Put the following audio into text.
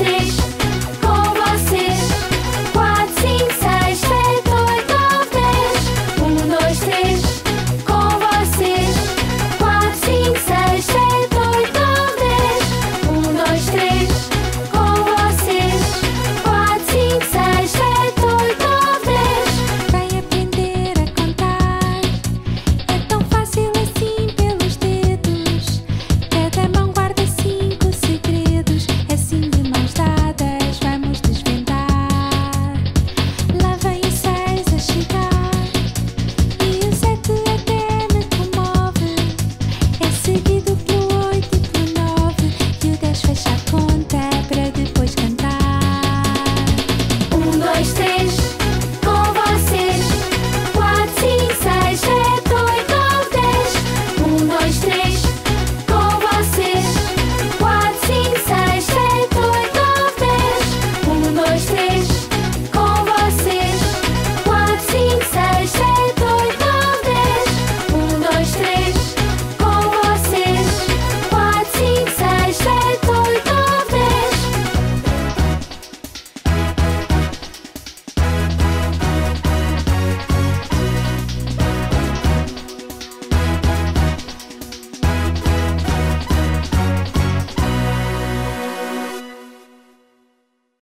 nicht.